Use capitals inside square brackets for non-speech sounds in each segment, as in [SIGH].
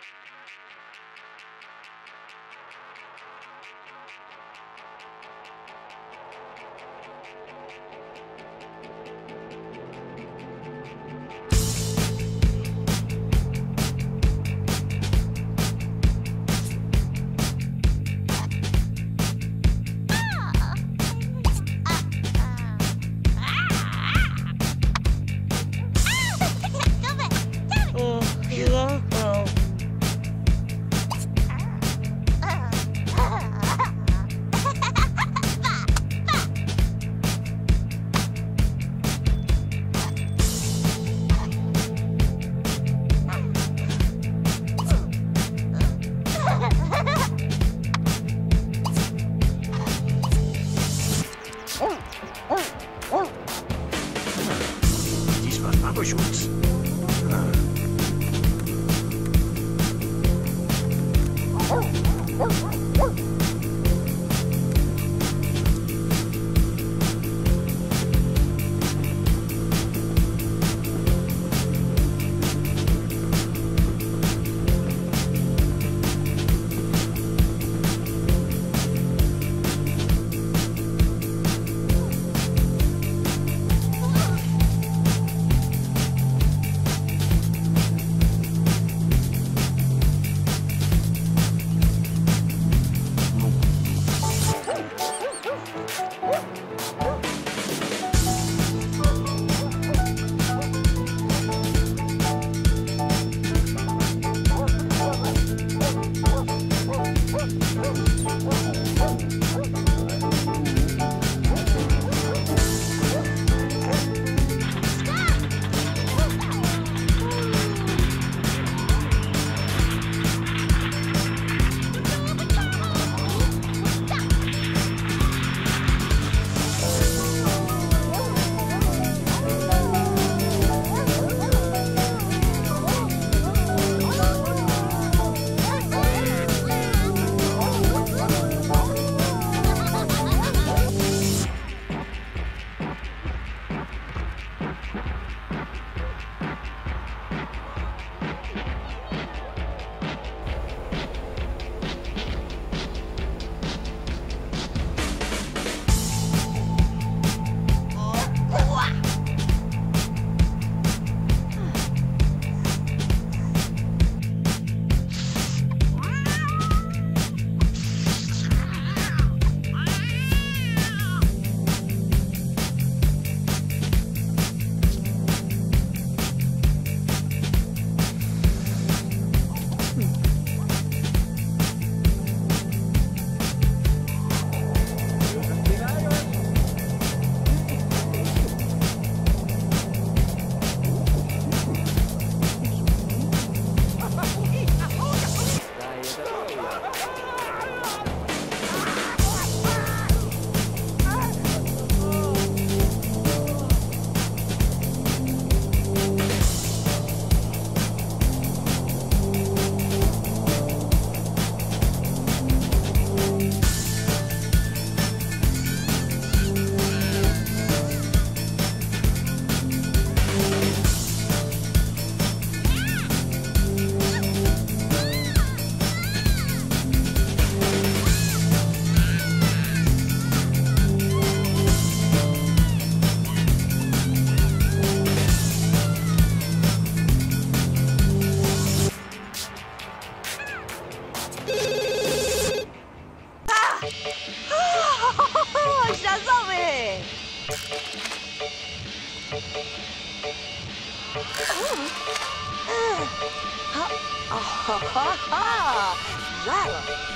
Thank you. 笑死。啊！哈哈哈！我。哈啊哈哈！了。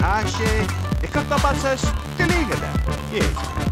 Haasje. Ik kan tabatsas teligada. Yes.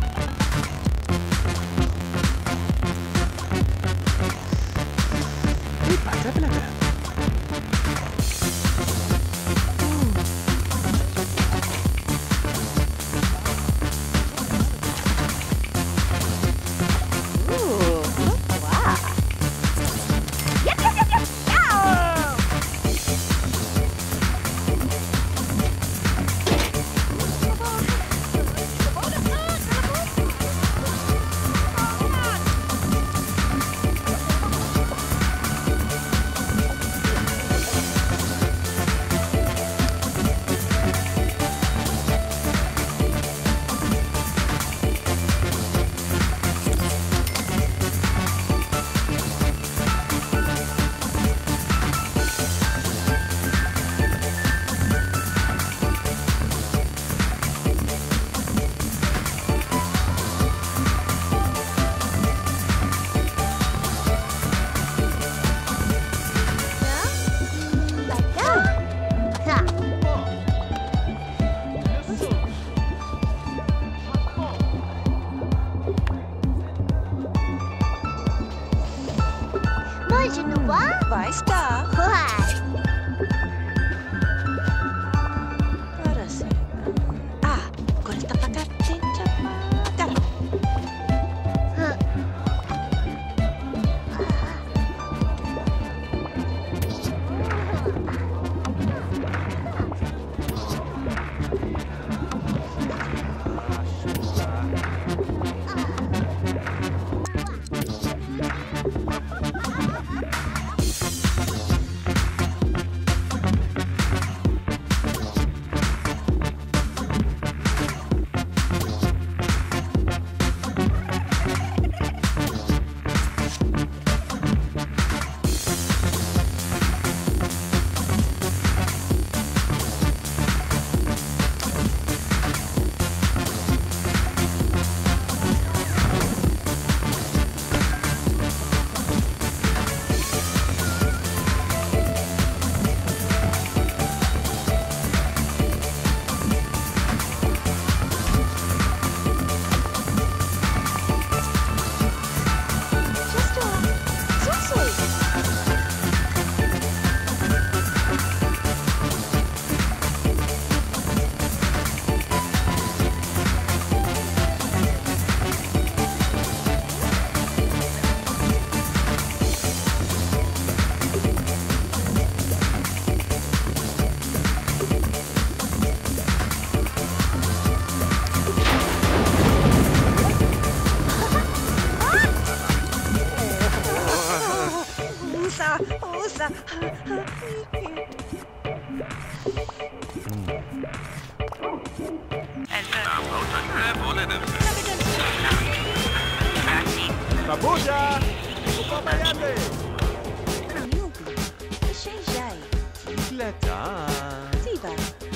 Iglata. Viva.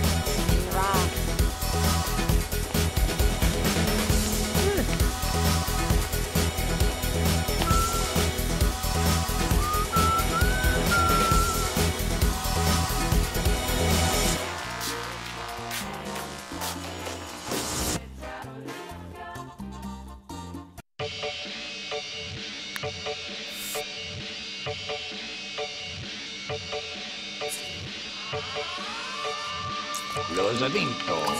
Los ha.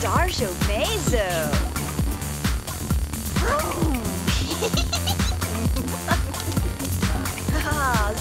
Darjo Mezo. [LAUGHS] ah,